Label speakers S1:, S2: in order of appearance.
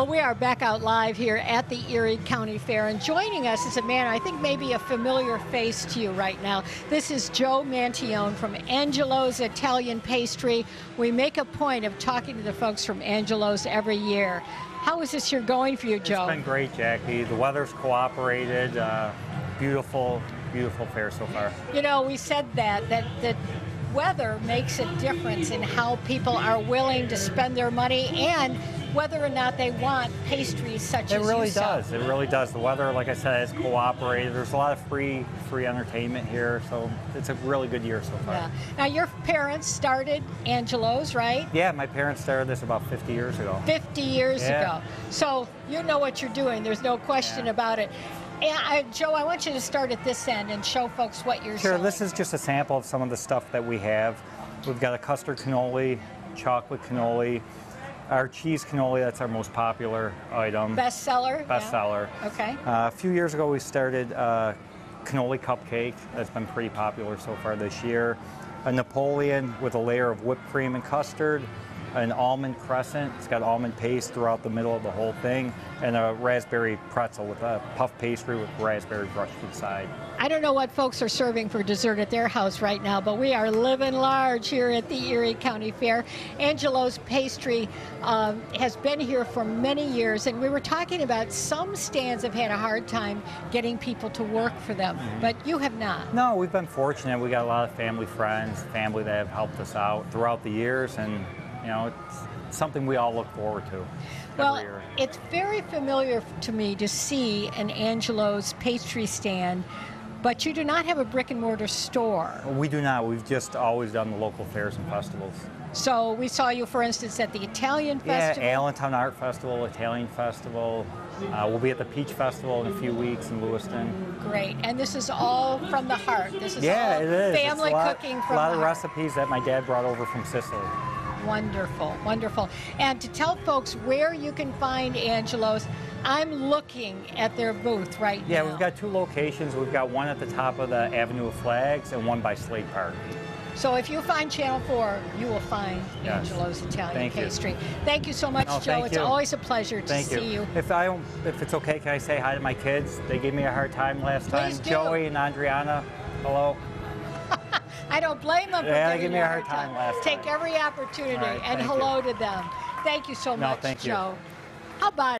S1: Well, we are back out live here at the Erie County Fair, and joining us is a man I think may be a familiar face to you right now. This is Joe Mantione from Angelo's Italian Pastry. We make a point of talking to the folks from Angelo's every year. How is this year going for you, Joe?
S2: It's been great, Jackie. The weather's cooperated. Uh, beautiful, beautiful fair so far.
S1: You know, we said that, that, that weather makes a difference in how people are willing to spend their money and whether or not they want pastries such
S2: It
S1: as
S2: really
S1: you sell.
S2: does. It really does. The weather, like I said, has cooperated. There's a lot of free free entertainment here, so it's a really good year so far.
S1: Yeah. Now, your parents started Angelo's, right?
S2: Yeah, my parents started this about 50 years ago.
S1: 50 years
S2: Yeah.
S1: ago. So you know what you're doing. There's no question
S2: Yeah.
S1: about it. And I, Joe, I want you to start at this end and show folks what you're
S2: Sure,
S1: selling.
S2: this is just a sample of some of the stuff that we have. We've got a custard cannoli, chocolate cannoli, our cheese cannoli, that's our most popular item.
S1: best bestseller. yeah.
S2: bestseller.
S1: Okay.
S2: Uh, a few years ago, we started uh, cannoli cupcake. That's been pretty popular so far this year. A Napoleon with a layer of whipped cream and custard. An almond crescent. It's got almond paste throughout the middle of the whole thing. And a raspberry pretzel with a puff pastry with raspberry brushed to the side.
S1: I don't know what folks are serving for dessert at their house right now, but we are living large here at the Erie County Fair. Angelo's Pastry um, has been here for many years, and we were talking about some stands have had a hard time getting people to work for them,
S2: Mm-hmm.
S1: but you have not.
S2: No, we've been fortunate. We got a lot of family friends, family that have helped us out throughout the years, and you know, it's something we all look forward to
S1: Well,
S2: year.
S1: it's very familiar to me to see an Angelo's pastry stand, but you do not have a brick and mortar store.
S2: We do not. We've just always done the local fairs and festivals.
S1: So we saw you, for instance, at the Italian Festival.
S2: Yeah, Allentown Art Festival, Italian Festival. Uh, we'll be at the Peach Festival in a few weeks in Lewiston.
S1: Great. And this is all from the heart. This is
S2: Yeah,
S1: all
S2: it is. It's
S1: family
S2: a lot,
S1: cooking
S2: A lot of
S1: heart.
S2: recipes that my dad brought over from Sicily.
S1: Wonderful, wonderful. And to tell folks where you can find Angelo's, I'm looking at their booth right
S2: Yeah,
S1: now.
S2: Yeah, we've got two locations. We've got one at the top of the Avenue of Flags and one by Slade Park.
S1: So if you find Channel 4, you will find
S2: Yes.
S1: Angelo's Italian
S2: Thank you.
S1: Pastry. Thank you so much,
S2: No,
S1: Joe. it's
S2: you.
S1: always a pleasure to
S2: Thank
S1: see you.
S2: If I don't, if it's okay, can I say hi to my kids? They gave me a hard time last
S1: Please
S2: time.
S1: do.
S2: Joey and Adriana. Hello.
S1: I don't blame them for
S2: Yeah,
S1: giving
S2: me a hard time last
S1: Take
S2: time.
S1: every opportunity
S2: right,
S1: and hello to them. Thank you so
S2: No,
S1: much,
S2: thank you.
S1: Joe. How about